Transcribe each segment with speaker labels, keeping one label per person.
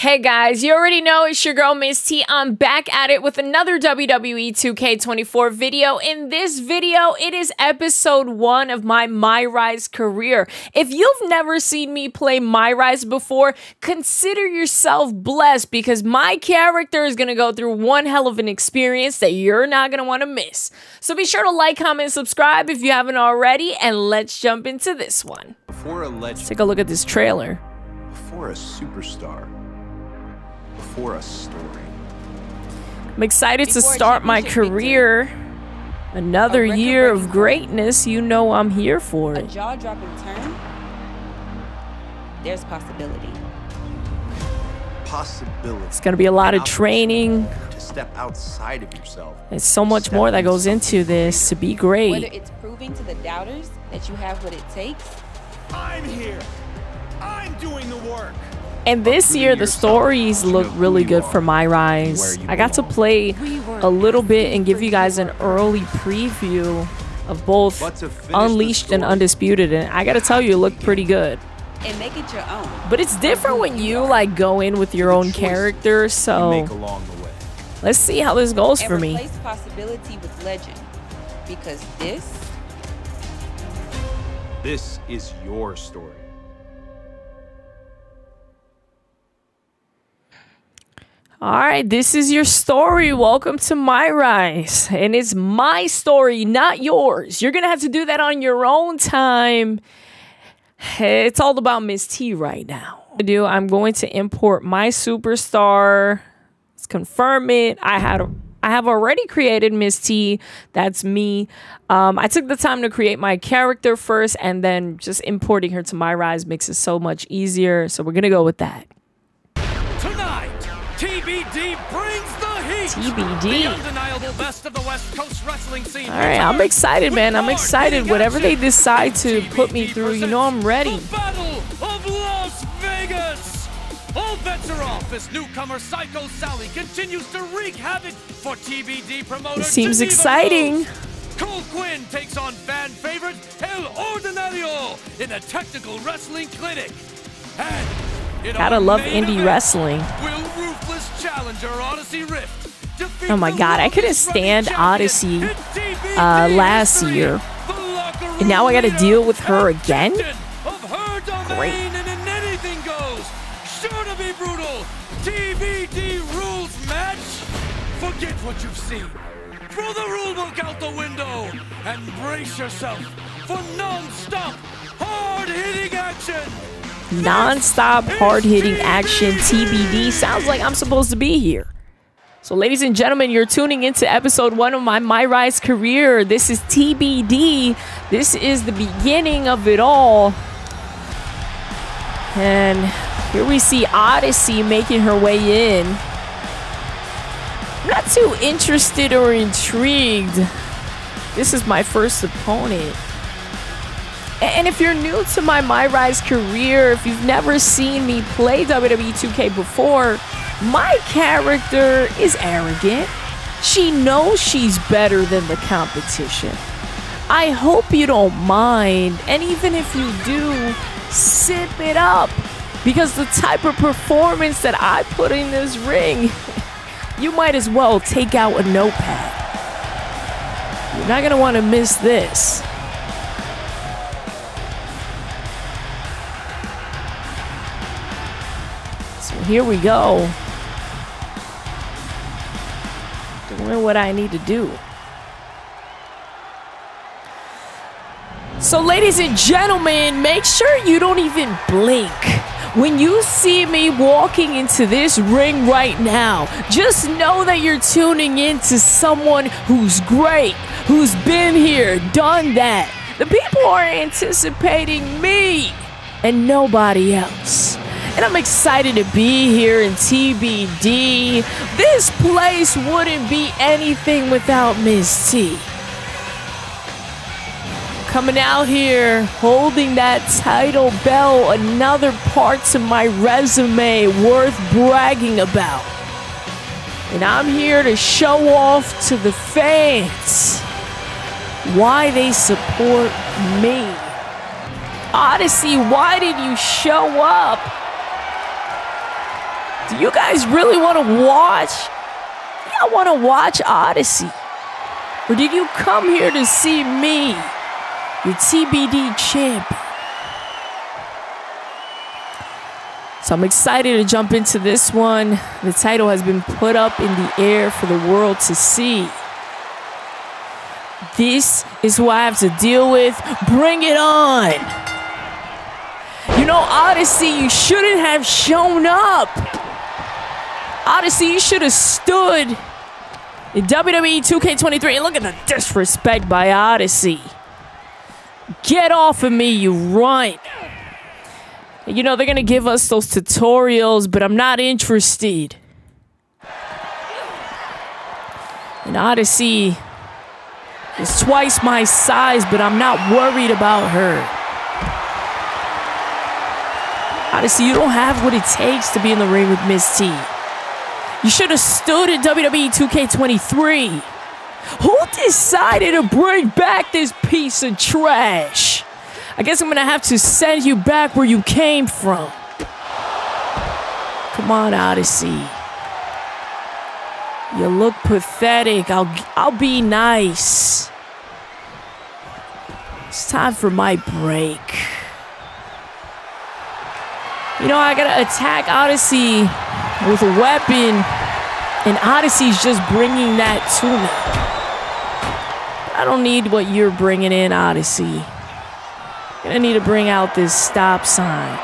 Speaker 1: Hey guys, you already know it's your girl Miss T. I'm back at it with another WWE 2K24 video. In this video, it is episode one of my My Rise career. If you've never seen me play My Rise before, consider yourself blessed because my character is going to go through one hell of an experience that you're not going to want to miss. So be sure to like, comment, subscribe if you haven't already, and let's jump into this one.
Speaker 2: Before a legend,
Speaker 1: Let's take a look at this trailer.
Speaker 2: before a superstar, before a story.
Speaker 1: I'm excited to start my career. Another year of greatness. You know I'm here for
Speaker 3: a
Speaker 1: it.
Speaker 3: jaw-dropping turn, there's possibility.
Speaker 2: Possibility.
Speaker 1: It's going to be a lot of training.
Speaker 2: to step outside of yourself.
Speaker 1: There's so much more that goes into this to be great.
Speaker 3: Whether it's proving to the doubters that you have what it takes,
Speaker 4: I'm here. I'm doing the work.
Speaker 1: And this year, the stories look really good for My Rise. I got to play a little bit and give you guys an early preview of both
Speaker 2: But to finish the
Speaker 1: Unleashed and Undisputed. And I got to tell you, it looked pretty good.
Speaker 3: and make it your own.
Speaker 1: But it's different when you like go in with your own character. So
Speaker 2: make along the way.
Speaker 1: let's see how this goes for me.
Speaker 3: replace possibility with legend, because this
Speaker 2: This is your story.
Speaker 1: All right, this is your story. Welcome to My Rise. And it's my story, not yours. You're going to have to do that on your own time. It's all about Miss T right now. Do I'm going to import my superstar. Let's confirm it. I had I have already created Miss T. That's me. Um, I took the time to create my character first, and then just importing her to My Rise makes it so much easier. So we're gonna go with that.
Speaker 4: TBD brings the heat.
Speaker 1: TBD.
Speaker 4: The undeniable best of the West Coast wrestling scene.
Speaker 1: All right, I'm excited, man. I'm excited. Whatever they decide to put me through, you know I'm ready.
Speaker 4: Battle of Las Vegas. All bets are off as newcomer Psycho Sally continues to wreak havoc for TBD promoter.
Speaker 1: It seems
Speaker 4: Geneva
Speaker 1: exciting.
Speaker 4: Rose. Cole Quinn takes on fan favorite El Ordinario in a technical wrestling clinic. And
Speaker 1: Gotta love indie wrestling. Oh my God, I couldn't stand Odyssey, uh, last year. And now I gotta deal with her again? Great.
Speaker 4: Forget what you've seen. Throw the rulebook out the window and brace yourself for non-stop, hard-hitting action.
Speaker 1: Non-stop, hard-hitting action. TBD sounds like I'm supposed to be here. So, ladies and gentlemen, you're tuning into episode one of my My Rise career. This is TBD. This is the beginning of it all. And here we see Odyssey making her way in. I'm not too interested or intrigued. This is my first opponent. And if you're new to my My Rise career, if you've never seen me play WWE 2K before, my character is arrogant. She knows she's better than the competition. I hope you don't mind, and even if you do, sip it up. Because the type of performance that I put in this ring, you might as well take out a notepad. You're not gonna wanna miss this. Here we go. Doing what I need to do. So, ladies and gentlemen, make sure you don't even blink. When you see me walking into this ring right now, just know that you're tuning in to someone who's great, who's been here, done that. The people are anticipating me and nobody else. And I'm excited to be here in TBD. This place wouldn't be anything without Miss T coming out here holding that title bell, another part to my resume worth bragging about. And I'm here to show off to the fans why they support me. Odyssey, why did you show up? Do you guys really want to watch? Y'all want to watch Odyssey? Or did you come here to see me, your TBD champion? So I'm excited to jump into this one. The title has been put up in the air for the world to see. This is who I have to deal with. Bring it on. You know, Odyssey, you shouldn't have shown up. Odyssey, you should have stood in WWE 2K23. And look at the disrespect by Odyssey. Get off of me, you runt. You know, they're going to give us those tutorials, but I'm not interested. And Odyssey is twice my size, but I'm not worried about her. Odyssey, you don't have what it takes to be in the ring with Miss T. You should have stood in WWE 2K23. Who decided to bring back this piece of trash? I guess I'm gonna have to send you back where you came from. Come on, Odyssey. You look pathetic. I'll I'll be nice. It's time for my break. You know, I gotta attack Odyssey with a weapon, and Odyssey's just bringing that to me. I don't need what you're bringing in, Odyssey. i Gonna need to bring out this stop sign.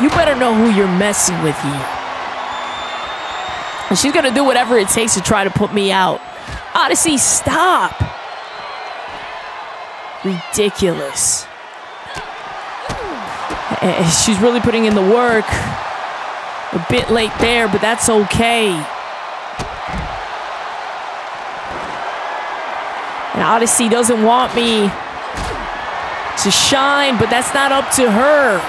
Speaker 1: You better know who you're messing with here. And she's gonna do whatever it takes to try to put me out. Odyssey, stop! Ridiculous. And she's really putting in the work. A bit late there, but that's okay. And Odyssey doesn't want me to shine, but that's not up to her.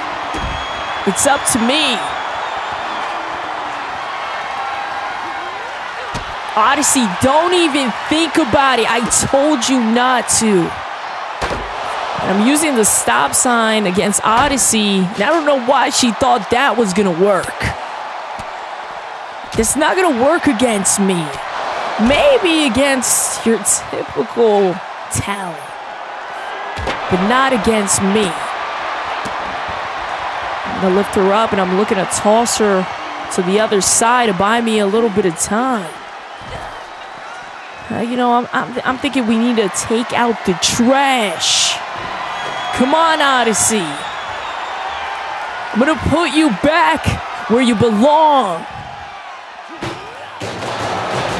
Speaker 1: It's up to me. Odyssey, don't even think about it. I told you not to. And I'm using the stop sign against Odyssey. And I don't know why she thought that was going to work. It's not going to work against me. Maybe against your typical talent but not against me. I'm gonna lift her up and I'm looking to toss her to the other side to buy me a little bit of time. Uh, you know, I'm, I'm, I'm thinking we need to take out the trash. Come on, Odyssey. I'm gonna put you back where you belong.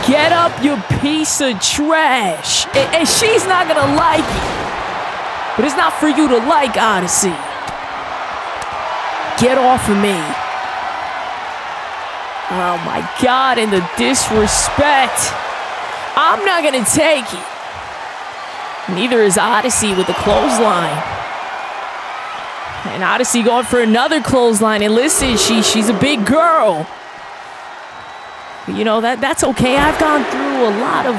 Speaker 1: Get up, you piece of trash. And, and she's not gonna like it. But it's not for you to like, Odyssey. Get off of me. Oh my god, and the disrespect. I'm not gonna take it. Neither is Odyssey with the clothesline. And Odyssey going for another clothesline. And listen, she she's a big girl. You know, that that's okay. I've gone through a lot of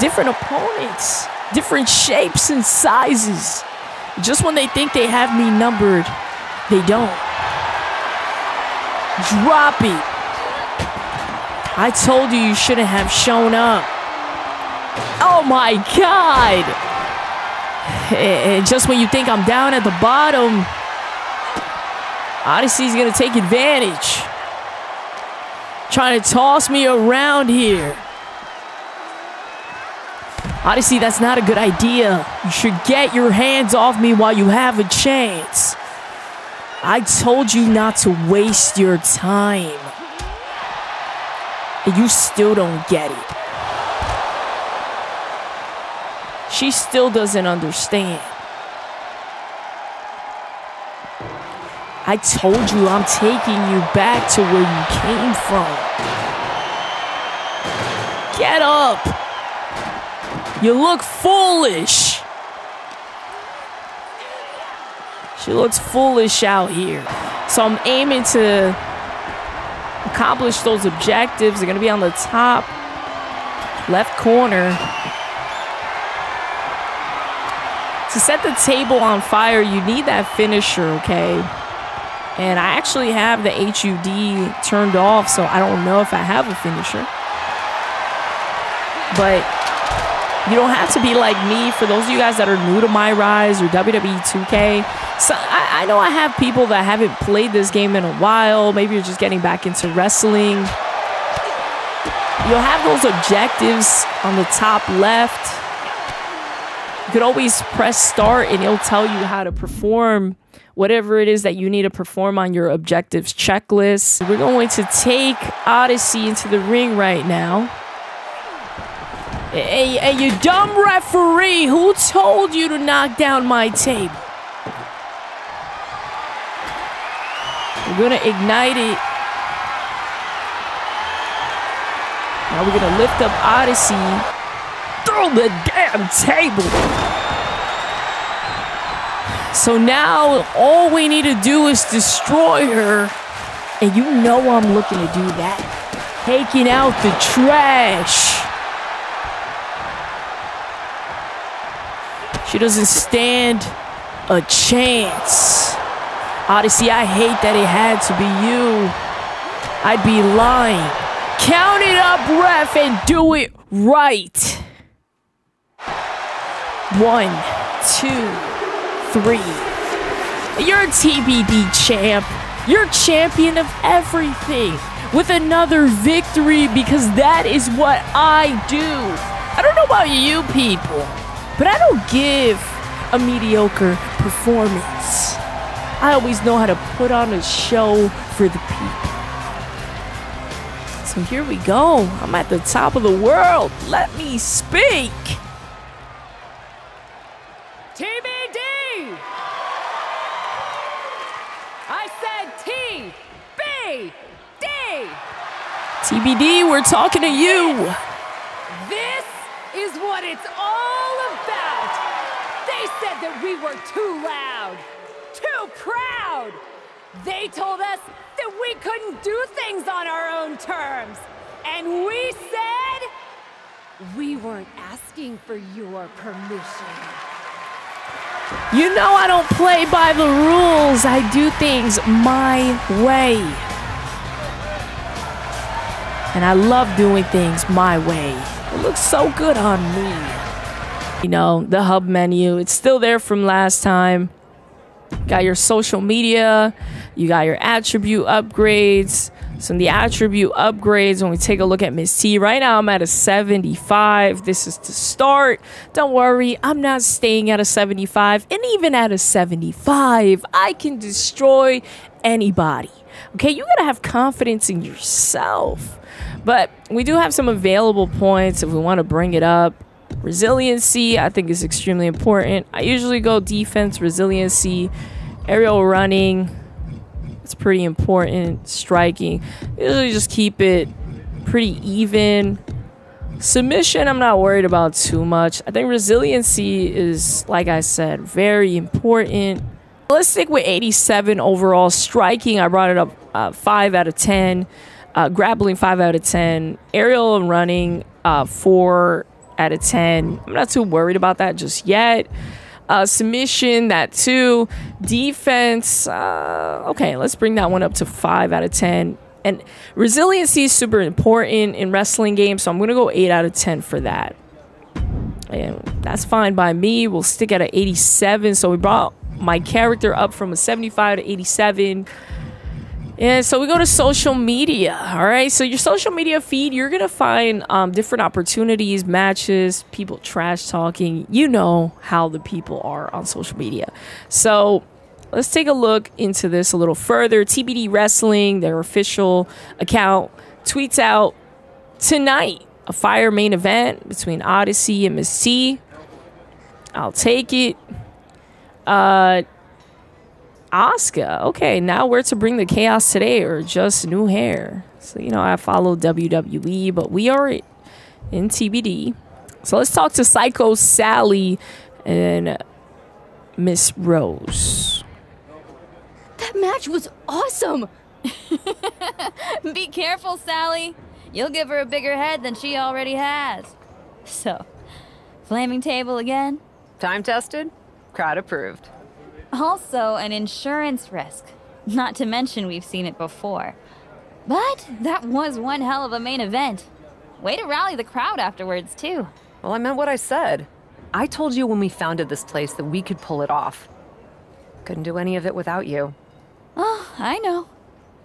Speaker 1: different opponents, different shapes and sizes. Just when they think they have me numbered, they don't. Drop it. I told you you shouldn't have shown up. Oh my god! And just when you think I'm down at the bottom, Odyssey's gonna take advantage. Trying to toss me around here. Odyssey, that's not a good idea. You should get your hands off me while you have a chance. I told you not to waste your time. And you still don't get it. She still doesn't understand. I told you I'm taking you back to where you came from. Get up! You look foolish. She looks foolish out here. So I'm aiming to accomplish those objectives. They're going to be on the top left corner. To set the table on fire, you need that finisher, okay? And I actually have the HUD turned off, so I don't know if I have a finisher. But you don't have to be like me. For those of you guys that are new to My Rise or WWE 2K, so I, I know I have people that haven't played this game in a while. Maybe you're just getting back into wrestling. You'll have those objectives on the top left. You could always press start and it'll tell you how to perform whatever it is that you need to perform on your objectives checklist. We're going to take Odyssey into the ring right now. Hey, hey, you dumb referee, who told you to knock down my table? We're gonna ignite it. Now we're gonna lift up Odyssey. Throw the damn table. So now all we need to do is destroy her. And you know I'm looking to do that. Taking out the trash. She doesn't stand a chance. Odyssey, I hate that it had to be you. I'd be lying. Count it up, ref, and do it right. One, two, three. You're TBD champ. You're champion of everything with another victory because that is what I do. I don't know about you people, but I don't give a mediocre performance. I always know how to put on a show for the people. So here we go. I'm at the top of the world. Let me speak.
Speaker 5: TBD! I said TBD!
Speaker 1: TBD, we're talking to you.
Speaker 5: This is what it's all about! They said that we were too loud, too proud! They told us that we couldn't do things on our own terms! And we said we weren't asking for your permission.
Speaker 1: You know I don't play by the rules. I do things my way. And I love doing things my way. It looks so good on me. You know, the hub menu, it's still there from last time. Got your social media, you got your attribute upgrades. So in the attribute upgrades, when we take a look at Miss T, right now I'm at a 75. This is to start. Don't worry, I'm not staying at a 75. And even at a 75, I can destroy anybody. Okay, you gotta have confidence in yourself. But we do have some available points if we want to bring it up. Resiliency, I think, is extremely important. I usually go defense, resiliency, aerial running. It's pretty important. Striking. Usually just keep it pretty even. Submission, I'm not worried about too much. I think resiliency is, like I said, very important. Let's stick with 87 overall. Striking, I brought it up uh, 5 out of 10. Uh, grappling, 5 out of 10. Aerial and running, uh, 4 out of 10. I'm not too worried about that just yet. Uh, submission, that too. Defense, uh, okay, let's bring that one up to 5 out of 10. And resiliency is super important in wrestling games, so I'm to go 8 out of 10 for that. And that's fine by me. We'll stick at an 87. So we brought my character up from a 75 to 87. And so we go to social media. All right. So your social media feed, you're gonna find um, different opportunities, matches, people trash talking. You know how the people are on social media. So let's take a look into this a little further. TBD Wrestling, their official account, tweets out tonight a fire main event between Odyssey and Miss T. I'll take it. Uh, Asuka. Okay, now where to bring the chaos today or just new hair? So, you know, I follow WWE, but we are in TBD. So let's talk to Psycho Sally and Miss Rose.
Speaker 6: That match was awesome! Be careful, Sally. You'll give her a bigger head than she already has. So, flaming table again?
Speaker 7: Time tested, crowd approved.
Speaker 6: Also, an insurance risk. Not to mention we've seen it before. But that was one hell of a main event. Way to rally the crowd afterwards, too.
Speaker 7: Well, I meant what I said. I told you when we founded this place that we could pull it off. Couldn't do any of it without you.
Speaker 6: Oh, I know.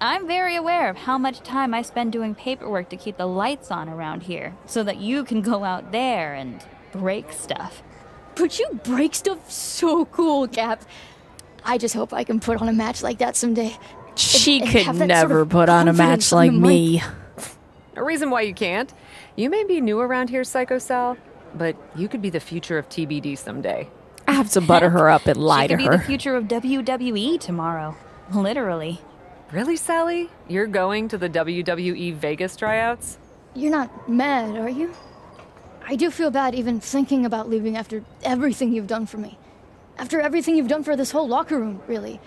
Speaker 6: I'm very aware of how much time I spend doing paperwork to keep the lights on around here, so that you can go out there and break stuff.
Speaker 8: But you break stuff so cool, Cap. I just hope I can put on a match like that someday.
Speaker 1: She
Speaker 8: and
Speaker 1: could
Speaker 8: have
Speaker 1: never
Speaker 8: sort of
Speaker 1: put on a match like me.
Speaker 7: A reason why you can't. You may be new around here, Psycho Sal, but you could be the future of TBD someday.
Speaker 1: I have to butter her up and lie to her.
Speaker 6: she could be the future of WWE tomorrow. Literally.
Speaker 7: Really, Sally? You're going to the WWE Vegas tryouts?
Speaker 8: You're not mad, are you? I do feel bad even thinking about leaving after everything you've done for me. After everything you've done for this whole locker room, really.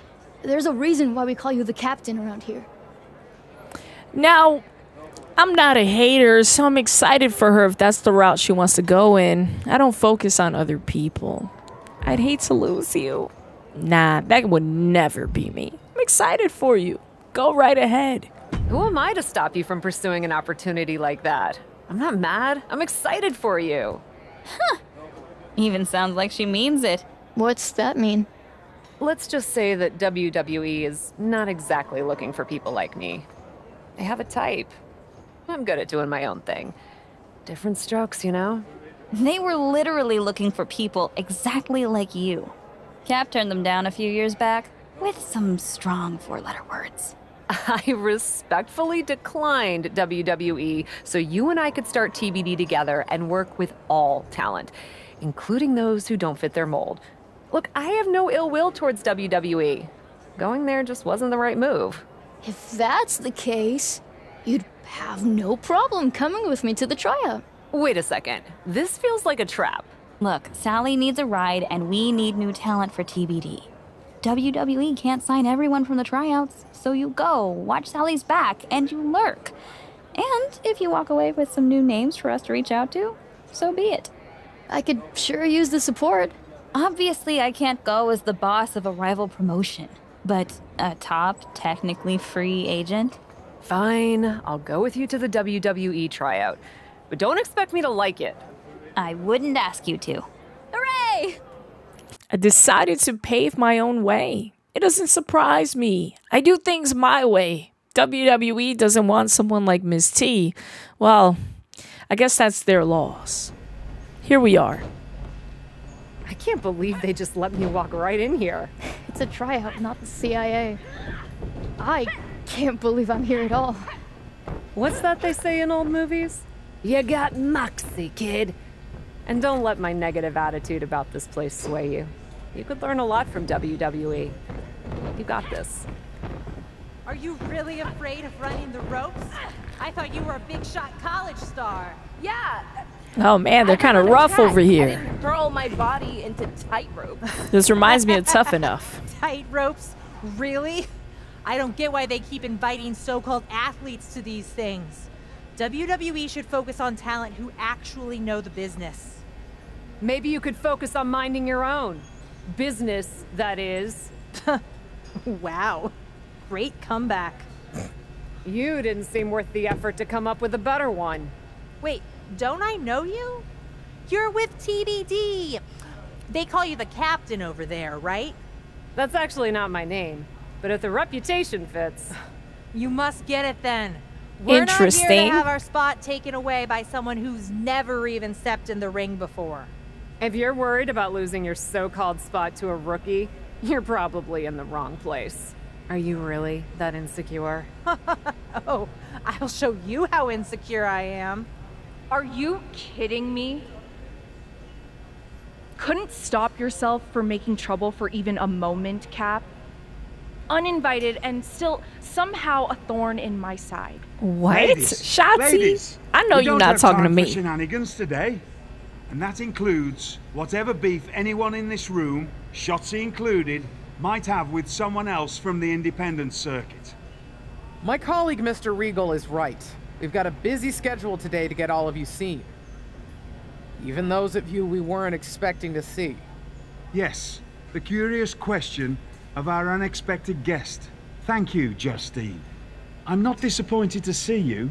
Speaker 8: There's a reason why we call you the captain around here.
Speaker 1: Now, I'm not a hater, so I'm excited for her if that's the route she wants to go in. I don't focus on other people. I'd hate to lose you. Nah, that would never be me. I'm excited for you. Go right ahead.
Speaker 7: Who am I to stop you from pursuing an opportunity like that? I'm not mad. I'm excited for you. Huh.
Speaker 6: Even sounds like she means it.
Speaker 8: What's that mean?
Speaker 7: Let's just say that WWE is not exactly looking for people like me. They have a type. I'm good at doing my own thing. Different strokes, you know?
Speaker 6: They were literally looking for people exactly like you. Cap turned them down a few years back with some strong four letter words.
Speaker 7: I respectfully declined WWE so you and I could start TBD together and work with all talent, including those who don't fit their mold. Look, I have no ill will towards WWE. Going there just wasn't the right move.
Speaker 8: If that's the case, you'd have no problem coming with me to the tryout.
Speaker 7: Wait a second. This feels like a trap.
Speaker 6: Look, Sally needs a ride, and we need new talent for TBD. WWE can't sign everyone from the tryouts, so you go, watch Sally's back, and you lurk. And if you walk away with some new names for us to reach out to, so be it.
Speaker 8: I could sure use the support.
Speaker 6: Obviously, I can't go as the boss of a rival promotion, but a top, technically free agent?
Speaker 7: Fine, I'll go with you to the WWE tryout. But don't expect me to like it.
Speaker 6: I wouldn't ask you to. Hooray!
Speaker 1: I decided to pave my own way. It doesn't surprise me. I do things my way. WWE doesn't want someone like Ms. T. Well, I guess that's their loss. Here we are.
Speaker 7: I can't believe they just let me walk right in here.
Speaker 8: It's a tryout, not the CIA. I can't believe I'm here at all.
Speaker 7: What's that they say in old movies? You got moxie, kid. And don't let my negative attitude about this place sway you. You could learn a lot from WWE. You got this.
Speaker 9: Are you really afraid of running the ropes? I thought you were a big shot college star.
Speaker 3: Yeah.
Speaker 1: Oh man, they're kind of rough over here.
Speaker 3: didn't my body into tightrope.
Speaker 1: This reminds me of Tough Enough.
Speaker 9: Tight ropes? Really? I don't get why they keep inviting so called athletes to these things. WWE should focus on talent who actually know the business.
Speaker 7: Maybe you could focus on minding your own. Business, that is.
Speaker 9: Wow. Great comeback.
Speaker 7: You didn't seem worth the effort to come up with a better one.
Speaker 9: Wait, don't I know you? You're with TBD. They call you the captain over there, right?
Speaker 7: That's actually not my name. But if the reputation fits.
Speaker 9: You must get it then. We're not
Speaker 1: Interesting.
Speaker 9: here to have our spot taken away by someone who's never even stepped in the ring before.
Speaker 7: If you're worried about losing your so called spot to a rookie, you're probably in the wrong place. Are you really that insecure?
Speaker 9: Oh, I'll show you how insecure I am.
Speaker 10: Are you kidding me? Couldn't stop yourself from making trouble for even a moment, Cap? Uninvited and still somehow a thorn in my side.
Speaker 1: What?
Speaker 11: Ladies,
Speaker 1: Shotzi?
Speaker 11: ladies,
Speaker 1: I know you're
Speaker 11: don't
Speaker 1: not
Speaker 11: have
Speaker 1: talking to
Speaker 11: time for
Speaker 1: me.
Speaker 11: shenanigans today, and that includes whatever beef anyone in this room, Shotzi included, might have with someone else from the independent circuit.
Speaker 12: My colleague, Mr. Regal, is right. We've got a busy schedule today to get all of you seen. Even those of you we weren't expecting to see.
Speaker 11: Yes, the curious question of our unexpected guest. Thank you, Justine. I'm not disappointed to see you,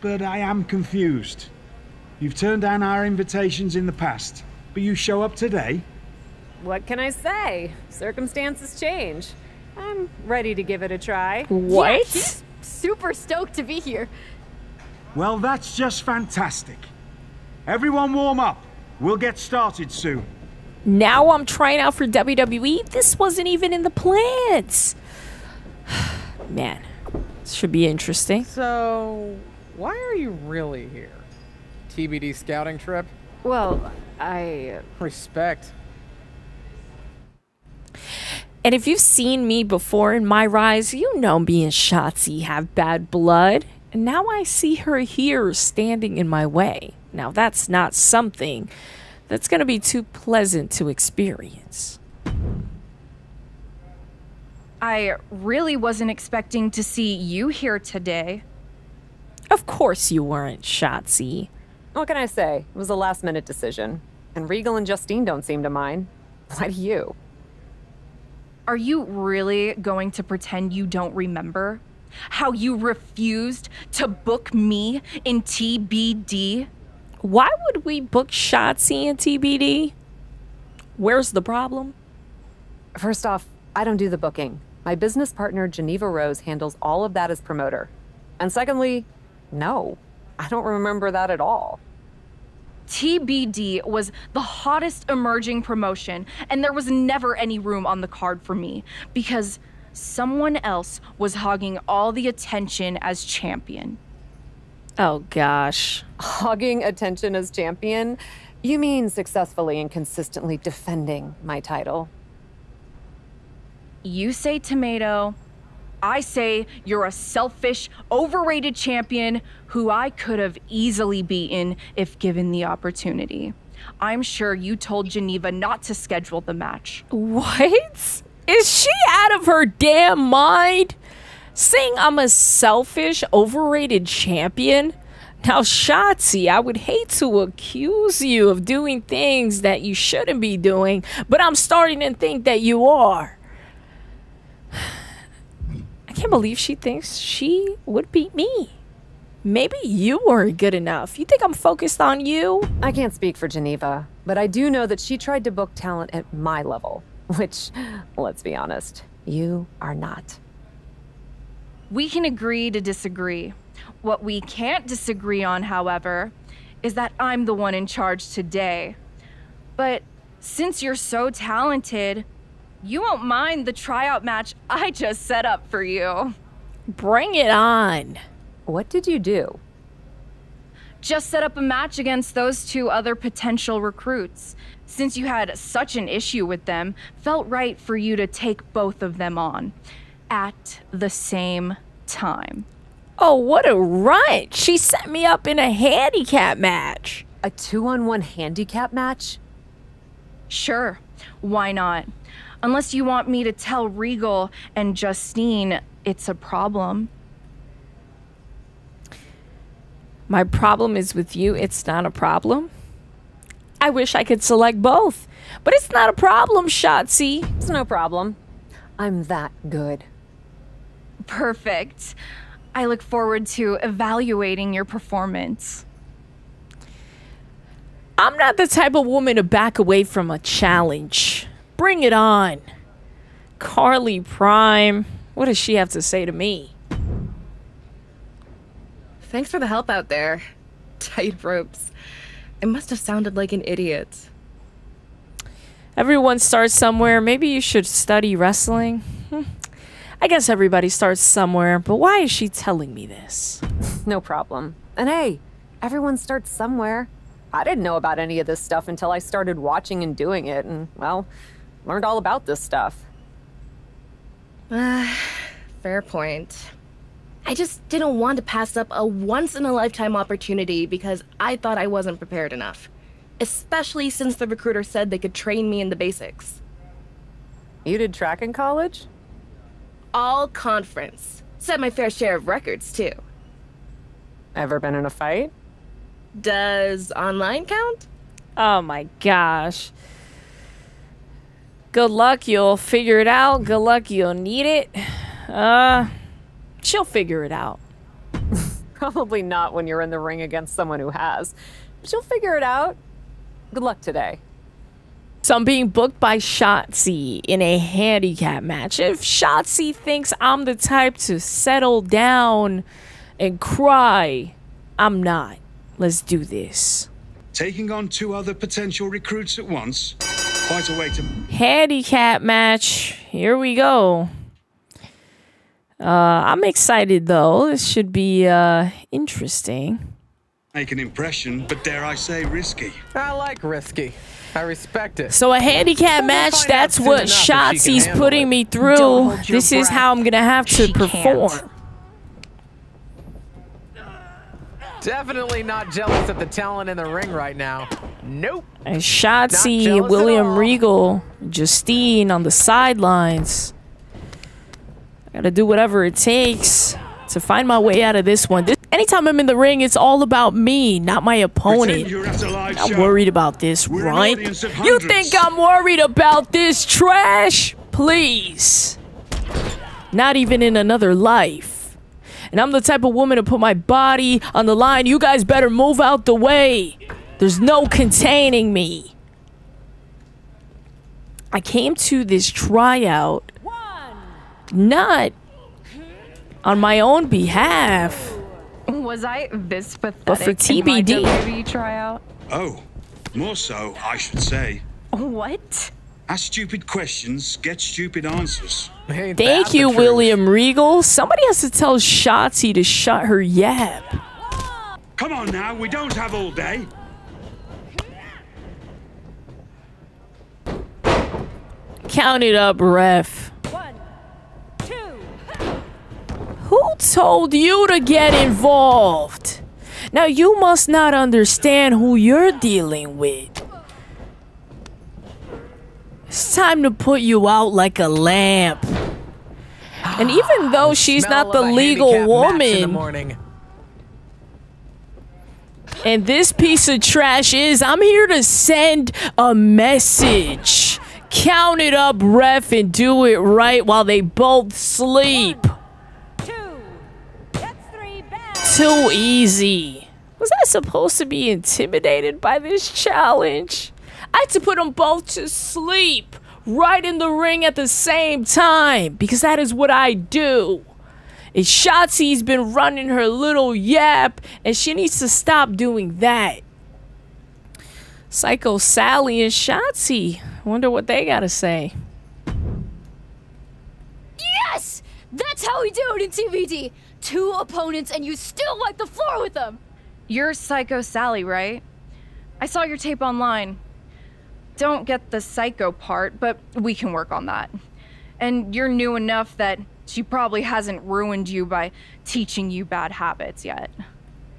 Speaker 11: but I am confused. You've turned down our invitations in the past, but you show up today?
Speaker 7: What can I say? Circumstances change. I'm ready to give it a try.
Speaker 1: What?
Speaker 8: Yeah, super stoked to be here.
Speaker 11: Well, that's just fantastic. Everyone warm up. We'll get started soon.
Speaker 1: Now I'm trying out for WWE? This wasn't even in the plans. Man, this should be interesting.
Speaker 12: So, why are you really here? TBD scouting trip?
Speaker 7: Well, I.
Speaker 12: Uh, Respect.
Speaker 1: And if you've seen me before in my rise, you know me and Shotzi have bad blood. And now I see her here standing in my way. Now that's not something that's going to be too pleasant to experience.
Speaker 10: I really wasn't expecting to see you here today.
Speaker 1: Of course you weren't, Shotzi.
Speaker 7: What can I say? It was a last minute decision. And Regal and Justine don't seem to mind. Why do you?
Speaker 10: Are you really going to pretend you don't remember? How you refused to book me in TBD?
Speaker 1: Why would we book Shotzi in TBD? Where's the problem?
Speaker 7: First off, I don't do the booking. My business partner, Geneva Rose, handles all of that as promoter. And secondly, no, I don't remember that at all.
Speaker 10: TBD was the hottest emerging promotion, and there was never any room on the card for me because someone else was hogging all the attention as champion.
Speaker 1: Oh gosh.
Speaker 7: Hogging attention as champion? You mean successfully and consistently defending my title?
Speaker 10: You say tomato. I say you're a selfish, overrated champion who I could have easily beaten if given the opportunity. I'm sure you told Geneva not to schedule the match.
Speaker 1: What? Is she out of her damn mind? Saying I'm a selfish, overrated champion? Now, Shotzi, I would hate to accuse you of doing things that you shouldn't be doing, but I'm starting to think that you are. I can't believe she thinks she would beat me. Maybe you weren't good enough. You think I'm focused on you?
Speaker 7: I can't speak for Geneva, but I do know that she tried to book talent at my level, which, let's be honest, you are not.
Speaker 10: We can agree to disagree. What we can't disagree on, however, is that I'm the one in charge today. But since you're so talented, you won't mind the tryout match I just set up for you.
Speaker 1: Bring it on.
Speaker 7: What did you do?
Speaker 10: Just set up a match against those two other potential recruits. Since you had such an issue with them, felt right for you to take both of them on at the same time.
Speaker 1: Oh, what a runt! She set me up in a handicap match.
Speaker 7: A two on one handicap match?
Speaker 10: Sure, why not? Unless you want me to tell Regal and Justine it's a problem.
Speaker 1: My problem is with you, it's not a problem. I wish I could select both, but it's not a problem, Shotzi.
Speaker 7: It's no problem. I'm that good.
Speaker 10: Perfect. I look forward to evaluating your performance.
Speaker 1: I'm not the type of woman to back away from a challenge. Bring it on. Carly Prime, what does she have to say to me?
Speaker 13: Thanks for the help out there. Tight ropes. I must have sounded like an idiot.
Speaker 1: Everyone starts somewhere. Maybe you should study wrestling. Hmm. I guess everybody starts somewhere, but why is she telling me this?
Speaker 7: no problem. And hey, everyone starts somewhere. I didn't know about any of this stuff until I started watching and doing it, and, well, learned all about this stuff.
Speaker 13: Uh, fair point. I just didn't want to pass up a once in a lifetime opportunity because I thought I wasn't prepared enough. Especially since the recruiter said they could train me in the basics.
Speaker 7: You did track in college?
Speaker 13: All conference. Set my fair share of records, too.
Speaker 7: Ever been in a fight?
Speaker 13: Does online count?
Speaker 1: Oh my gosh. Good luck, you'll figure it out. Good luck, you'll need it. Uh, she'll figure it out.
Speaker 7: Probably not when you're in the ring against someone who has. But you'll figure it out. Good luck today.
Speaker 1: So I'm being booked by Shotzi in a handicap match. If Shotzi thinks I'm the type to settle down and cry, I'm not. Let's do this.
Speaker 11: Taking on two other potential recruits at once? Quite a way to.
Speaker 1: Handicap match. Here we go. Uh, I'm excited though. This should be uh, interesting.
Speaker 11: Make an impression, but dare I say, risky.
Speaker 12: I like risky. I respect it.
Speaker 1: So a handicap
Speaker 12: We'll
Speaker 1: match, that's what
Speaker 12: enough if she can
Speaker 1: Shotzi's putting
Speaker 12: it.
Speaker 1: me through.
Speaker 12: hold your
Speaker 1: This is how I'm gonna have to
Speaker 12: She
Speaker 1: perform.
Speaker 12: can't. Definitely not jealous of the talent in the ring right now. Nope.
Speaker 1: And
Speaker 12: Not
Speaker 1: Shotzi, William. Regal, Justine on the sidelines. Gotta do whatever it takes to find my way out of this one. This, anytime I'm in the ring, it's all about me, not my opponent.
Speaker 11: you're at a live
Speaker 1: I'm
Speaker 11: show.
Speaker 1: worried about this,
Speaker 11: We're
Speaker 1: right? You think I'm worried about this trash? Please. Not even in another life. And I'm the type of woman to put my body on the line. You guys better move out the way. There's no containing me. I came to this tryout not on my own behalf.
Speaker 10: Was I this pathetic
Speaker 1: But for
Speaker 10: in my
Speaker 1: TBD.
Speaker 10: WWE tryout?
Speaker 11: Oh, more so, I should say.
Speaker 10: What?
Speaker 11: Ask stupid questions, get stupid answers.
Speaker 1: Thank you, William Regal. Somebody has to tell Shotzi to shut her yap.
Speaker 11: Come on now, we don't have all day.
Speaker 1: Count it up, ref. Who told you to get involved? Now you must not understand who you're dealing with. It's time to put you out like a lamp. And even ah, though she's not the legal
Speaker 12: handicap match in the
Speaker 1: woman,
Speaker 12: morning.
Speaker 1: and this piece of trash is, I'm here to send a message. Count it up, ref, and do it right while they both sleep. Too easy. Was I supposed to be intimidated by this challenge? I had to put them both to sleep right in the ring at the same time because that is what I do. And Shotzi's been running her little yap and she needs to stop doing that. Psycho Sally and Shotzi. Wonder what they gotta say.
Speaker 8: Yes! That's how we do it in TBD. Two opponents and you still wipe the floor with them.
Speaker 10: You're Psycho Sally, right? I saw your tape online. Don't get the psycho part, but we can work on that. And you're new enough that she probably hasn't ruined you by teaching you bad habits yet.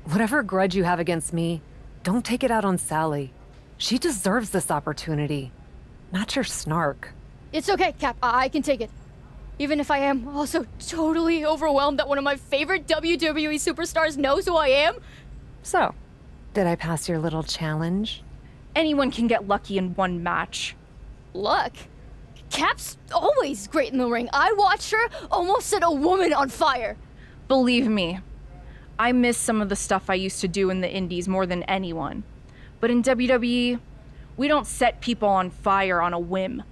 Speaker 7: Whatever grudge you have against me, don't take it out on Sally. She deserves this opportunity, not your snark.
Speaker 8: It's okay, Cap. I I can take it. Even if I am also totally overwhelmed that one of my favorite WWE superstars knows who I am.
Speaker 7: So, did I pass your little challenge?
Speaker 10: Anyone can get lucky in one match.
Speaker 8: Luck. Cap's always great in the ring. I watched her almost set a woman on fire.
Speaker 10: Believe me, I miss some of the stuff I used to do in the indies more than anyone. But in WWE, we don't set people on fire on a whim.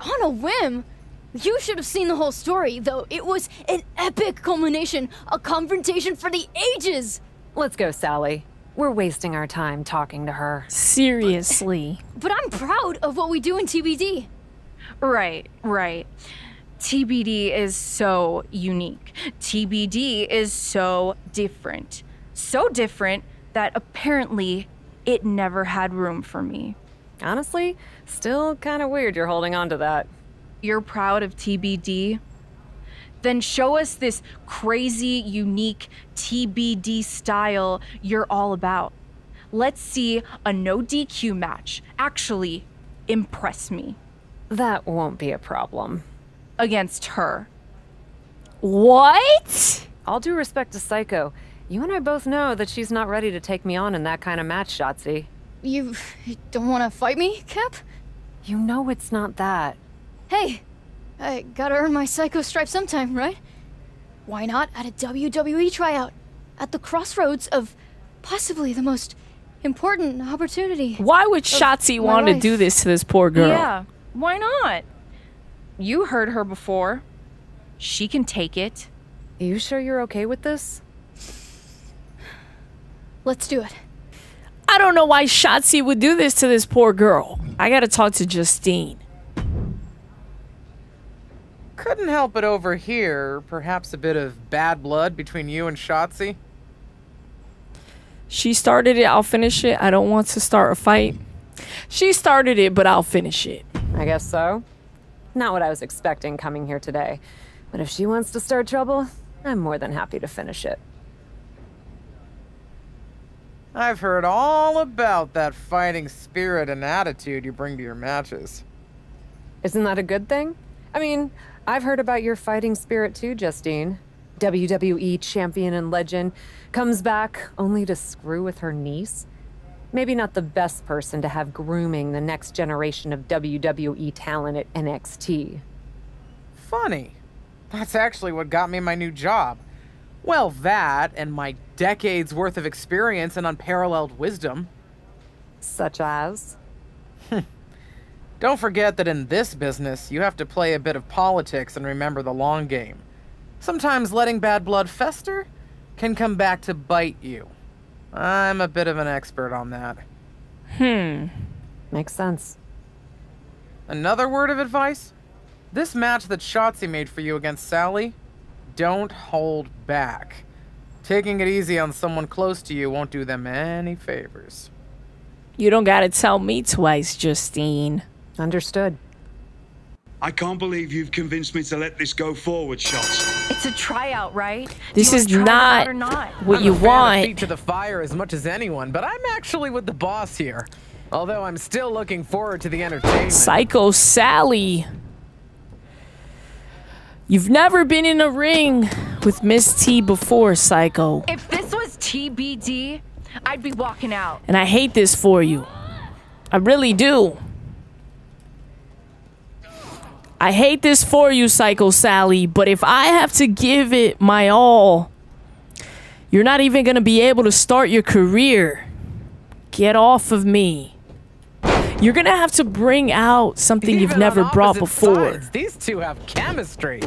Speaker 8: On a whim? You should have seen the whole story, though. It was an epic culmination, a confrontation for the ages.
Speaker 7: Let's go, Sally. We're wasting our time talking to her.
Speaker 1: Seriously.
Speaker 8: But I'm proud of what we do in TBD.
Speaker 10: Right, right. TBD is so unique. TBD is so different. So different that apparently it never had room for me.
Speaker 7: Honestly, still kind of weird you're holding on to that.
Speaker 10: You're proud of TBD? Then show us this crazy, unique TBD style you're all about. Let's see a no DQ match. Actually, impress me.
Speaker 7: That won't be a problem.
Speaker 10: Against her.
Speaker 1: What?
Speaker 7: All due respect to Psycho, you and I both know that she's not ready to take me on in that kind of match, Shotzi.
Speaker 8: You don't want to fight me, Cap?
Speaker 7: You know it's not that.
Speaker 8: Hey, I gotta earn my psycho stripe sometime, right? Why not at a WWE tryout? At the crossroads of possibly the most important opportunity.
Speaker 1: Why would
Speaker 8: of
Speaker 1: Shotzi want to do this to this poor girl?
Speaker 10: Yeah, why not? You heard her before. She can take it.
Speaker 7: Are you sure you're okay with this?
Speaker 8: Let's do it.
Speaker 1: I don't know why Shotzi would do this to this poor girl. I gotta talk to Justine.
Speaker 12: Couldn't help but overhear perhaps a bit of bad blood between you and Shotzi.
Speaker 1: She started it, I'll finish it. I don't want to start a fight. She started it, but I'll finish it.
Speaker 7: I guess so. Not what I was expecting coming here today. But if she wants to start trouble, I'm more than happy to finish it.
Speaker 12: I've heard all about that fighting spirit and attitude you bring to your matches.
Speaker 7: Isn't that a good thing? I mean, I've heard about your fighting spirit too, Justine. WWE champion and legend comes back only to screw with her niece. Maybe not the best person to have grooming the next generation of WWE talent at NXT.
Speaker 12: Funny. That's actually what got me my new job. Well, that and my decades worth of experience and unparalleled wisdom.
Speaker 7: Such as? Hmm.
Speaker 12: Don't forget that in this business, you have to play a bit of politics and remember the long game. Sometimes letting bad blood fester can come back to bite you. I'm a bit of an expert on that.
Speaker 1: Hmm.
Speaker 7: Makes sense.
Speaker 12: Another word of advice? This match that Shotzi made for you against Sally, don't hold back. Taking it easy on someone close to you won't do them any favors.
Speaker 1: You don't gotta tell me twice, Justine.
Speaker 7: Understood.
Speaker 11: I can't believe you've convinced me to let this go forward, Shots.
Speaker 10: It's a tryout, right?
Speaker 1: This is
Speaker 10: wanna try it out
Speaker 1: not
Speaker 10: or not.
Speaker 1: what
Speaker 12: I'm
Speaker 1: you
Speaker 12: a fan of
Speaker 1: want.
Speaker 12: Feet to the fire as much as anyone, but I'm actually with the boss here. Although I'm still looking forward to the entertainment.
Speaker 1: Psycho Sally. You've never been in a ring with Miss T before, Psycho.
Speaker 10: If this was TBD, I'd be walking out.
Speaker 1: And I hate this for you. I really do. I hate this for you, Psycho Sally, but if I have to give it my all, you're not even going to be able to start your career. Get off of me. You're going to have to bring out something you've never brought before.
Speaker 12: sides, these two have chemistry.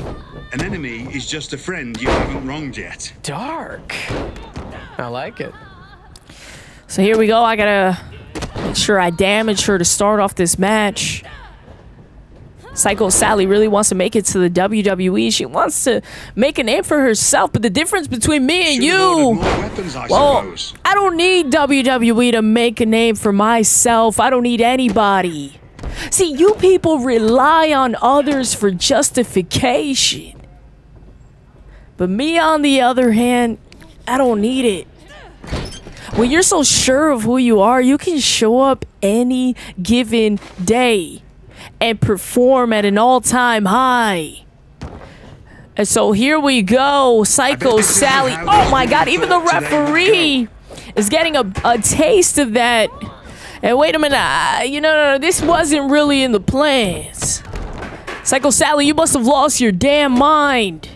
Speaker 11: An enemy is just a friend you haven't wronged yet.
Speaker 12: Dark. I like it.
Speaker 1: So here we go. I gotta make sure I damage her to start off this match. Psycho Sally really wants to make it to the WWE. She wants to make a name for herself, but the difference between me and you.
Speaker 11: Weapons, I
Speaker 1: Well,
Speaker 11: suppose.
Speaker 1: I don't need WWE to make a name for myself. I don't need anybody. See, you people rely on others for justification. But me, on the other hand, I don't need it. When you're so sure of who you are, you can show up any given day and perform at an all time high. And so here we go, Psycho Sally. Oh my god, even the
Speaker 11: thought today would
Speaker 1: referee is getting a, a taste of that. And wait a minute, uh, you know, no, no, this wasn't really in the plans. Psycho Sally, you must have lost your damn mind.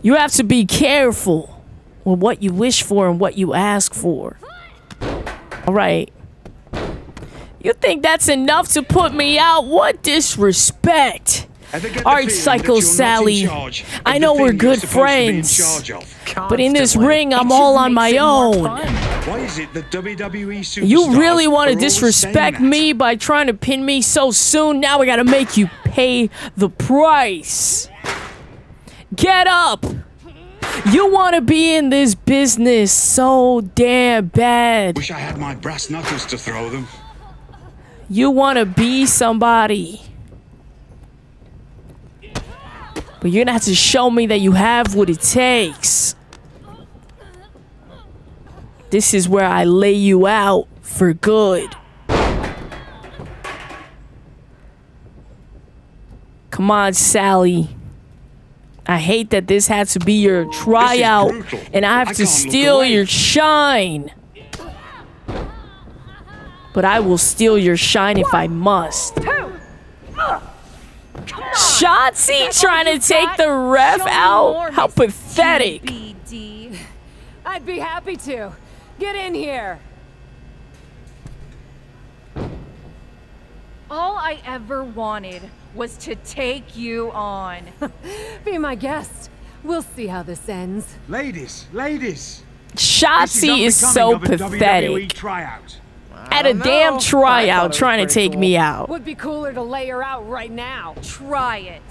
Speaker 1: You have to be careful with what you wish for and what you ask for. All right. You think that's enough to put me out? What disrespect.
Speaker 11: I think I get
Speaker 1: All
Speaker 11: the
Speaker 1: right,
Speaker 11: feeling that
Speaker 1: Psycho
Speaker 11: you're not in
Speaker 1: Sally. I know we're good
Speaker 11: supposed to be in
Speaker 1: friends. But in this ring, I'm all on my own.
Speaker 11: Why is it that WWE
Speaker 1: You really want to disrespect me by trying to pin me so soon? Now we gotta make you pay the price. Get up! You want to be in this business so damn bad.
Speaker 11: Wish I had my brass knuckles to throw them.
Speaker 1: You want to be somebody. But you're gonna have to show me that you have what it takes. This is where I lay you out for good. Come on, Sally. I hate that this had to be your tryout and I have
Speaker 11: I
Speaker 1: to steal your shine. But I will steal your shine if I must. Shotzi trying to take the ref out? How pathetic.
Speaker 7: TBD. I'd be happy to. Get in here.
Speaker 10: All I ever wanted was to take you on.
Speaker 7: Be my guest. We'll see how this ends.
Speaker 11: Ladies, ladies.
Speaker 1: Shotzi is so pathetic.
Speaker 11: Tryout.
Speaker 1: At a damn tryout trying to take me out.
Speaker 7: Would be cooler to lay her out right now.
Speaker 10: Try it.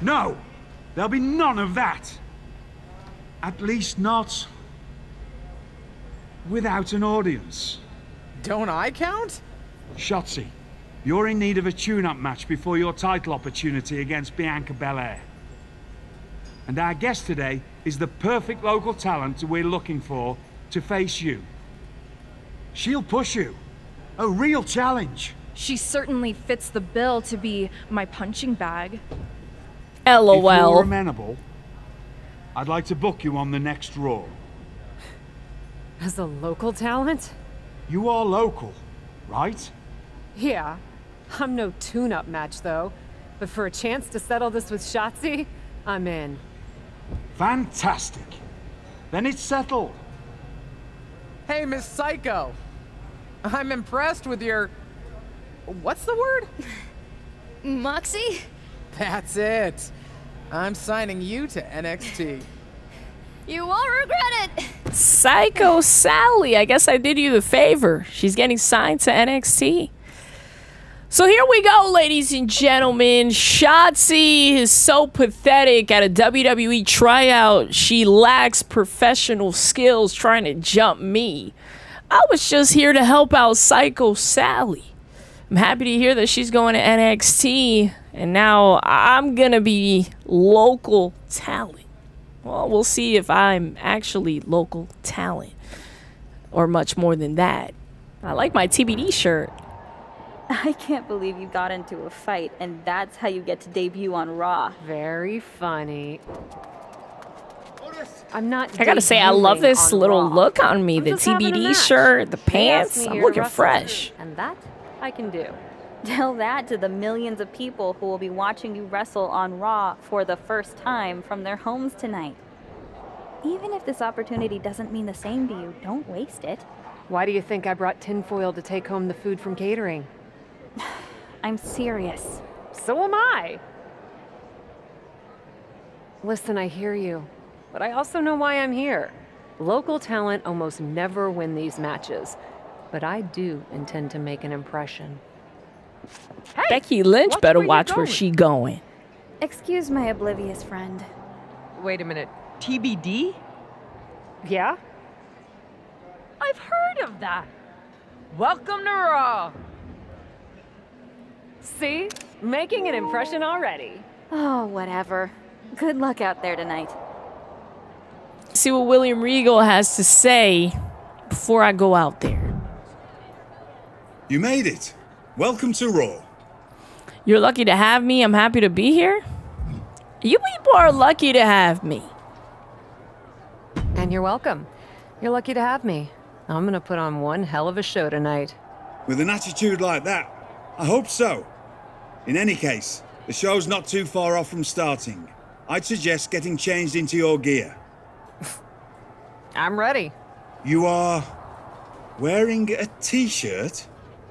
Speaker 11: No, there'll be none of that. At least not without an audience.
Speaker 12: Don't I count?
Speaker 11: Shotzi, you're in need of a tune-up match before your title opportunity against Bianca Belair. And our guest today is the perfect local talent we're looking for to face you. She'll push you. A real challenge.
Speaker 10: She certainly fits the bill to be my punching bag. LOL.
Speaker 11: If you're
Speaker 1: LOL.
Speaker 11: amenable, I'd like to book you on the next Raw.
Speaker 7: As a local talent?
Speaker 11: You are local, right?
Speaker 7: Yeah. I'm no tune-up match, though. But for a chance to settle this with Shotzi, I'm in.
Speaker 11: Fantastic. Then it's settled.
Speaker 12: Hey, Miss Psycho. I'm impressed with your. What's the word?
Speaker 8: Moxie?
Speaker 12: That's it. I'm signing you to NXT.
Speaker 8: You won't regret it.
Speaker 1: Psycho Sally. I guess I did you the favor. She's getting signed to NXT. So here we go, ladies and gentlemen. Shotzi is so pathetic at a WWE tryout. She lacks professional skills trying to jump me. I was just here to help out Psycho Sally. I'm happy to hear that she's going to NXT, and now I'm going to be local talent. Well, we'll see if I'm actually local talent or much more than that. I like my TBD shirt.
Speaker 6: I can't believe you got into a fight, and that's how you get to debut on Raw.
Speaker 7: Very funny. I'm not.
Speaker 1: I gotta say, I love this little
Speaker 7: Raw.
Speaker 1: look on me.
Speaker 7: I'm
Speaker 1: The
Speaker 7: just having a
Speaker 1: TBD shirt, the pants. I'm looking fresh.
Speaker 7: And that I can do.
Speaker 6: Tell that to the millions of people who will be watching you wrestle on Raw for the first time from their homes tonight. Even if this opportunity doesn't mean the same to you, don't waste it.
Speaker 7: Why do you think I brought tinfoil to take home the food from catering?
Speaker 6: I'm serious.
Speaker 7: So am I. Listen, I hear you, but I also know why I'm here. Local talent almost never win these matches, but I do intend to make an impression.
Speaker 1: Becky Lynch better
Speaker 7: where
Speaker 1: watch where
Speaker 7: going.
Speaker 1: she going.
Speaker 6: Excuse my oblivious friend.
Speaker 14: Wait a minute. TBD?
Speaker 7: Yeah?
Speaker 14: I've heard of that. Welcome to Raw.
Speaker 7: See? Making an impression already.
Speaker 6: Oh, whatever. Good luck out there tonight.
Speaker 1: See what William Regal has to say before I go out there.
Speaker 15: You made it. Welcome to Raw.
Speaker 1: You're lucky to have me. I'm happy to be here. You people are lucky to have me.
Speaker 7: And you're welcome. You're lucky to have me. I'm gonna put on one hell of a show tonight.
Speaker 15: With an attitude like that, I hope so. In any case, the show's not too far off from starting. I'd suggest getting changed into your gear.
Speaker 7: I'm ready.
Speaker 15: You are wearing a t-shirt?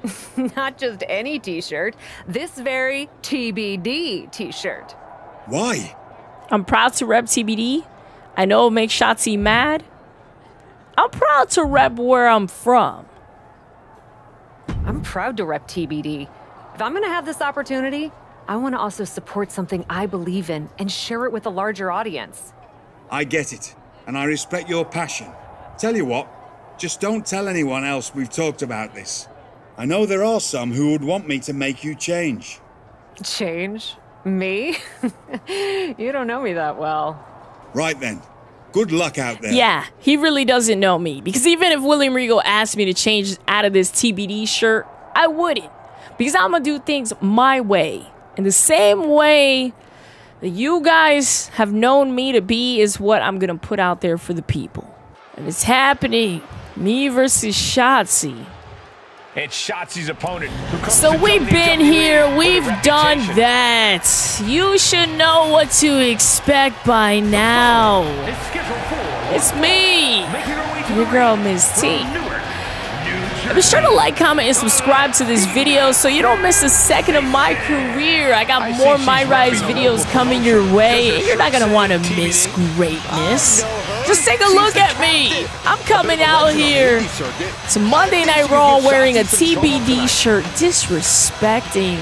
Speaker 7: Not just any t shirt, this very TBD t shirt.
Speaker 15: Why?
Speaker 1: I'm proud to rep TBD. I know it makes Shotzi mad. I'm proud to rep where I'm from.
Speaker 7: I'm proud to rep TBD. If I'm gonna have this opportunity, I wanna also support something I believe in and share it with a larger audience.
Speaker 15: I get it, and I respect your passion. Tell you what, just don't tell anyone else we've talked about this. I know there are some who would want me to make you change.
Speaker 7: Change? Me? you don't know me that well.
Speaker 15: Right then. Good luck out there.
Speaker 1: Yeah, he really doesn't know me because even if William Regal asked me to change out of this TBD shirt, I wouldn't because I'm gonna do things my way. And the same way that you guys have known me to be is what I'm gonna put out there for the people. And it's happening. Me versus Shotzi.
Speaker 16: and Shotzi's opponent. who comes
Speaker 1: So we've been here, we've done that. You should know what to expect by now. It's me, your girl, Miss T. Be sure to like, comment, and subscribe to this video so you don't miss a second of my career. I got more My Rise videos coming your way, and you're not gonna want to miss greatness. Just take a look at me. I'm coming out here to Monday Night Raw wearing a TBD shirt, disrespecting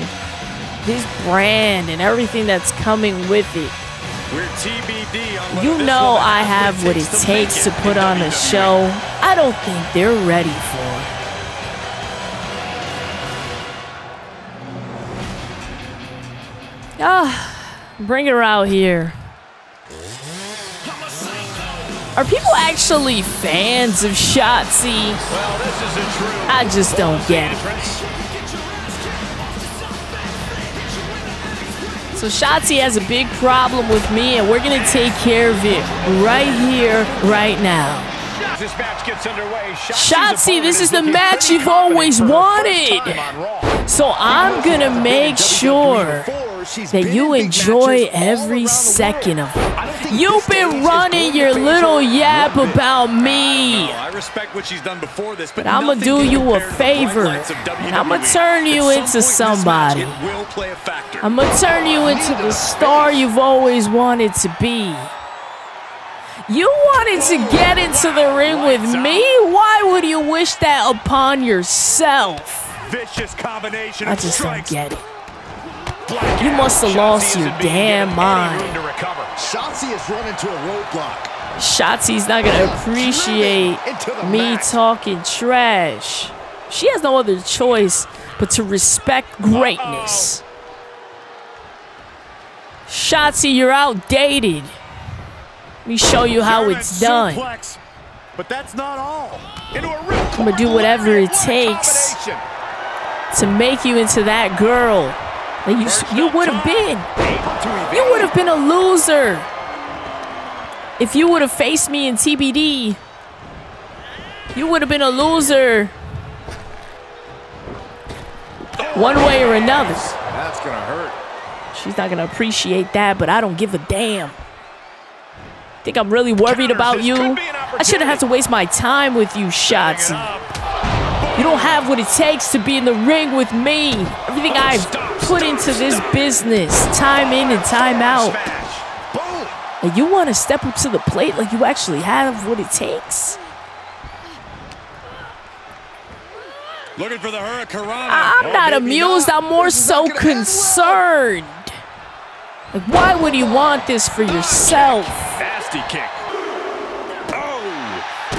Speaker 1: this brand and everything that's coming with it.
Speaker 16: We're TBD on
Speaker 1: You know I have what it takes to put on a show. I don't think they're ready for Ah, bring her out here. Are people actually fans of Shotzi? I just don't get it. So Shotzi has a big problem with me, and we're gonna take care of it right here, right now.
Speaker 16: This match gets underway,
Speaker 1: Shotzi, this is the match you've always wanted. So I'm gonna make sure that you enjoy every second of it. You've been running your little yap about me.
Speaker 16: I respect what she's done before this, but
Speaker 1: But I'm gonna do you a favor. And I'm gonna turn you into somebody.
Speaker 16: will play a factor.
Speaker 1: I'm gonna turn you into the star you've always wanted to be. You wanted to get into the ring with me? Why would you wish that upon yourself?
Speaker 16: Vicious combination
Speaker 1: I
Speaker 16: of
Speaker 1: just don't get it. You must have lost your damn mind.
Speaker 17: Shotzi has run into a roadblock.
Speaker 1: Shotzi's not gonna appreciate me talking trash. She has no other choice but to respect greatness. Shotzi, you're outdated. Let me show you how it's done.
Speaker 16: But that's not all. Into a real
Speaker 1: I'm gonna do whatever it takes to make you into that girl that you you would have been. You would have been a loser if you would have faced me in TBD. You would have been a loser one way or another.
Speaker 17: That's gonna hurt.
Speaker 1: She's not gonna appreciate that, but I don't give a damn. Think I'm really worried about you? I shouldn't have to waste my time with you, Shotzi. You don't have what it takes to be in the ring with me. Everything I've put into this business, time in and time out. And you want to step up to the plate like you actually have what it takes?
Speaker 16: Looking for the Hurricane.
Speaker 1: I'm not amused. I'm more so concerned. Like, why would you want this for yourself?
Speaker 16: Nasty kick.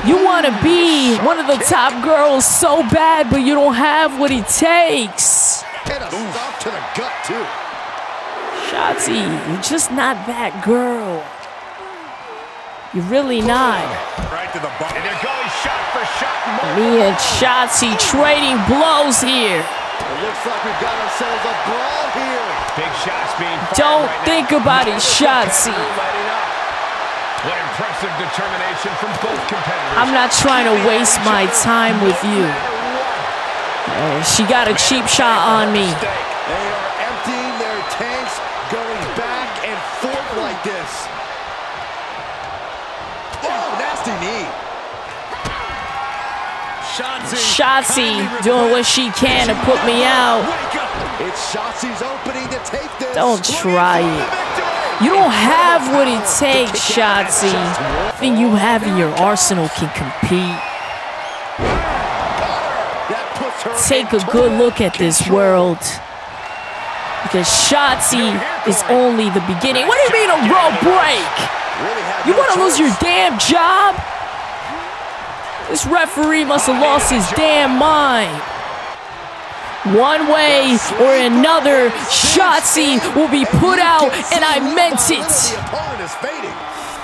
Speaker 1: You want to be one of the top girls so bad, but you don't have what it takes.
Speaker 17: And a stop to the gut, too.
Speaker 1: Shotzi, you're just not that girl. You're really not.
Speaker 16: Right to the button. And they're going shot for shot.
Speaker 1: Me and Shotzi trading blows here.
Speaker 17: It looks like we've got ourselves a brawl here.
Speaker 16: Big shots being
Speaker 1: Don't
Speaker 16: right
Speaker 1: think
Speaker 16: now.
Speaker 1: about it, Shotzi.
Speaker 16: What impressive determination from both competitors.
Speaker 1: I'm not trying to waste my time with you. Uh, she got a cheap shot on me.
Speaker 17: They are emptying their tanks, going back and forth like this. Oh, nasty knee.
Speaker 1: Shotzi doing what she can to put me out.
Speaker 17: It's Shotzi's opening to take this.
Speaker 1: Don't try it. You don't have what it takes, Shotzi. Nothing you have in your arsenal can compete. Take a good look at this world. Because Shotzi is only the beginning. What do you mean a road break? You want to lose your damn job? This referee must have lost his damn mind. One way or another, Shotzi will be put out, and I meant it.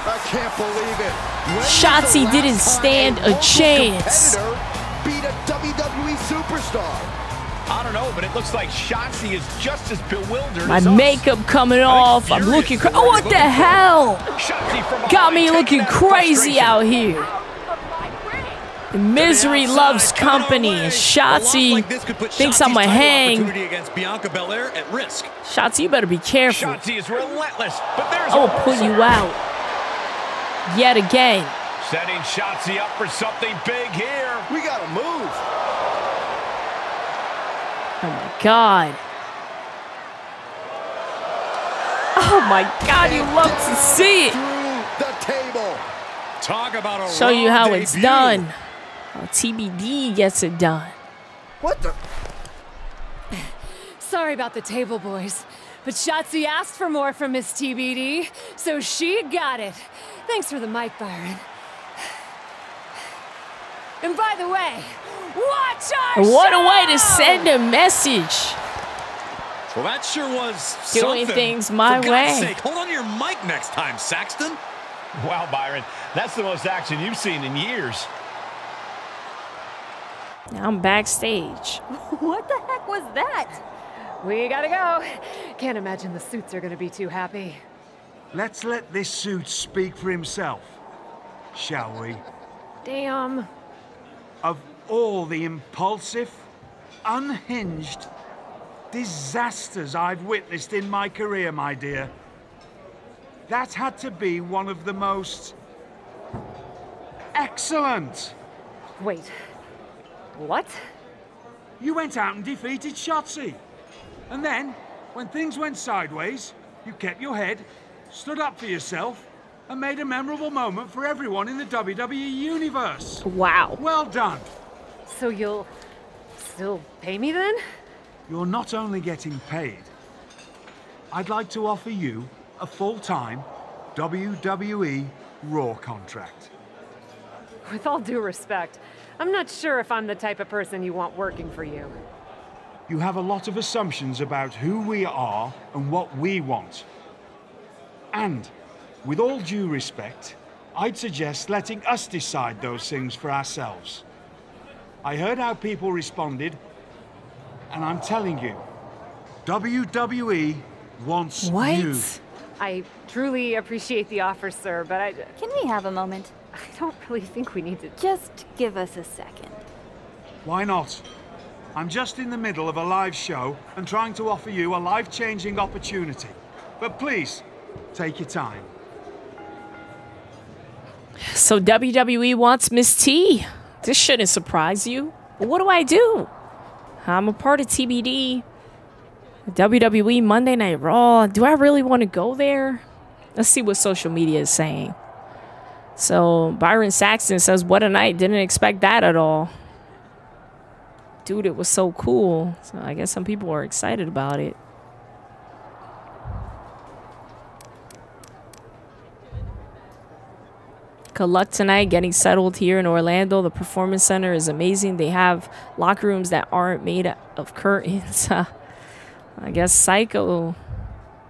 Speaker 17: I can't believe it.
Speaker 1: Shotzi didn't stand a chance.
Speaker 17: Beat a WWE superstar.
Speaker 16: I don't know, but it looks like Shotzi is just as bewildered
Speaker 1: My
Speaker 16: as
Speaker 1: makeup coming off. I'm looking cra- Oh, what the hell? Got me looking crazy out here. Misery loves company. Shotzi thinks I'm a hang.
Speaker 18: against Bianca Belair at risk.
Speaker 1: Shotzi, you better be careful.
Speaker 16: Shotzi is relentless, but there's
Speaker 1: I will pull you out. Yet again.
Speaker 16: Setting Shotzi up for something big here.
Speaker 17: We gotta move.
Speaker 1: Oh my god. Oh my god, you love to see it.
Speaker 17: The table.
Speaker 18: Talk about a
Speaker 1: Show you
Speaker 18: raw
Speaker 1: how it's done. How TBD gets it done.
Speaker 17: What the?
Speaker 5: Sorry about the table, boys. But Shotzi asked for more from Miss TBD, so she got it. Thanks for the mic, Byron. And by the way, watch our
Speaker 1: What a way to send a message.
Speaker 18: Well, that sure was
Speaker 1: Doing
Speaker 18: something.
Speaker 1: things my
Speaker 18: For God's sake, hold on to your mic next time, Saxton.
Speaker 16: Wow, Byron, that's the most action you've seen in years.
Speaker 1: Now I'm backstage.
Speaker 5: What the heck was that? We gotta go. Can't imagine the suits are gonna be too happy.
Speaker 11: Let's let this suit speak for himself, shall we?
Speaker 5: Damn.
Speaker 11: Of all the impulsive, unhinged disasters I've witnessed in my career, my dear, that had to be one of the most excellent.
Speaker 5: Wait. What?
Speaker 11: You went out and defeated Shotzi. And then, when things went sideways, you kept your head, stood up for yourself, and made a memorable moment for everyone in the WWE Universe.
Speaker 1: Wow.
Speaker 11: Well done.
Speaker 5: So you'll still pay me then?
Speaker 11: You're not only getting paid, I'd like to offer you a full-time WWE Raw contract.
Speaker 5: With all due respect, I'm not sure if I'm the type of person you want working for you.
Speaker 11: You have a lot of assumptions about who we are and what we want. And, with all due respect, I'd suggest letting us decide those things for ourselves. I heard how people responded, and I'm telling you, WWE wants you.
Speaker 5: I truly appreciate the offer, sir, but I.
Speaker 6: Can we have a moment?
Speaker 5: I don't really think we need to.
Speaker 6: Just give us a second.
Speaker 11: Why not? I'm just in the middle of a live show and trying to offer you a life-changing opportunity. But please, take your time.
Speaker 1: So WWE wants Miss T. This shouldn't surprise you. But what do I do? I'm a part of TBD. WWE Monday Night Raw. Do I really want to go there? Let's see what social media is saying. So Byron Saxton says, "What a night! Didn't expect that at all." Dude, it was so cool. So I guess some people are excited about it. Good luck tonight getting settled here in Orlando. The Performance Center is amazing. They have locker rooms that aren't made of curtains. I guess Psycho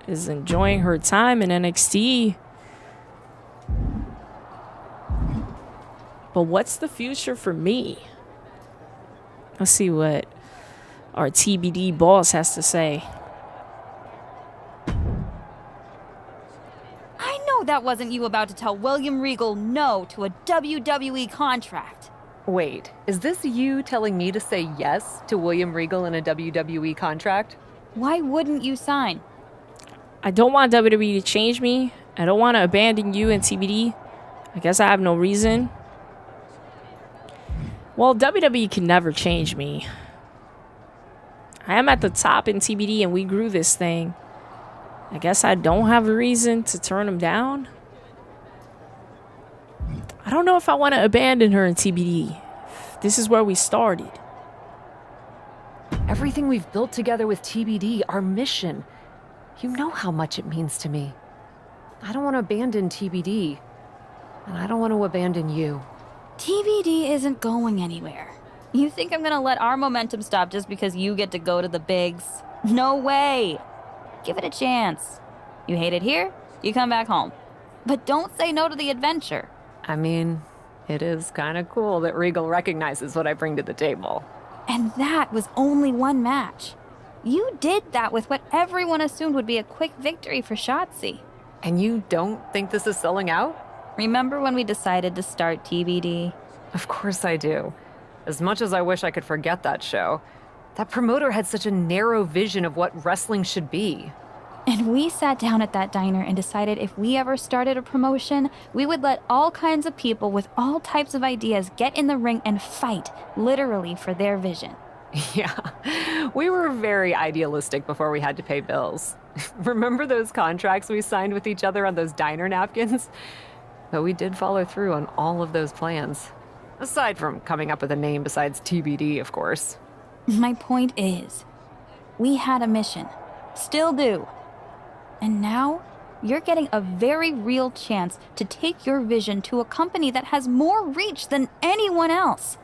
Speaker 1: is enjoying her time in NXT. But what's the future for me? Let's see what our TBD boss has to say.
Speaker 6: I know that wasn't you about to tell William Regal no to a WWE contract.
Speaker 7: Wait, is this you telling me to say yes to William Regal in a WWE contract?
Speaker 6: Why wouldn't you sign?
Speaker 1: I don't want WWE to change me. I don't want to abandon you and TBD. I guess I have no reason. Well, WWE can never change me. I am at the top in TBD and we grew this thing. I guess I don't have a reason to turn them down. I don't know if I want to abandon her in TBD. This is where we started.
Speaker 7: Everything we've built together with TBD, our mission. You know how much it means to me. I don't want to abandon TBD. And I don't want to abandon you.
Speaker 6: TBD isn't going anywhere. You think I'm gonna let our momentum stop just because you get to go to the bigs? No way! Give it a chance. You hate it here, you come back home. But don't say no to the adventure.
Speaker 7: I mean, it is kind of cool that Regal recognizes what I bring to the table.
Speaker 6: And that was only one match. You did that with what everyone assumed would be a quick victory for Shotzi.
Speaker 7: And you don't think this is selling out?
Speaker 6: Remember when we decided to start TBD?
Speaker 7: Of course I do. As much as I wish I could forget that show, that promoter had such a narrow vision of what wrestling should be.
Speaker 6: And we sat down at that diner and decided if we ever started a promotion, we would let all kinds of people with all types of ideas get in the ring and fight, literally, for their vision.
Speaker 7: Yeah, we were very idealistic before we had to pay bills. Remember those contracts we signed with each other on those diner napkins? But we did follow through on all of those plans. Aside from coming up with a name besides TBD, of course.
Speaker 6: My point is, we had a mission. Still do. And now, you're getting a very real chance to take your vision to a company that has more reach than anyone else.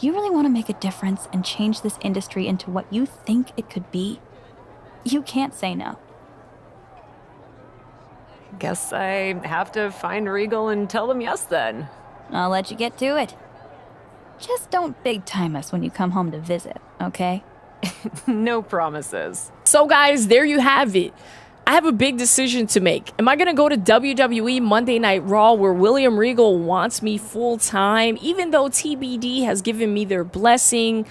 Speaker 6: You really want to make a difference and change this industry into what you think it could be? You can't say no.
Speaker 7: Guess I have to find Regal and tell them yes then.
Speaker 6: I'll let you get to it. Just don't big time us when you come home to visit, okay?
Speaker 7: no promises.
Speaker 1: So, guys, there you have it. I have a big decision to make. Am I going to go to WWE Monday Night Raw where William Regal wants me full time, even though TBD has given me their blessing?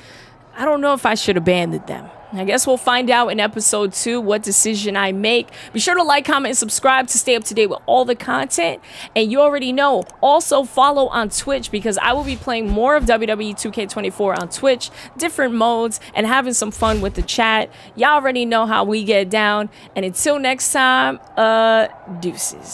Speaker 1: I don't know if I should abandon them. I guess we'll find out in episode two what decision I make. Be sure to like, comment, and subscribe to stay up to date with all the content. And you already know, also follow on Twitch because I will be playing more of WWE 2K24 on Twitch, different modes, and having some fun with the chat. Y'all already know how we get down. And until next time, uh, deuces.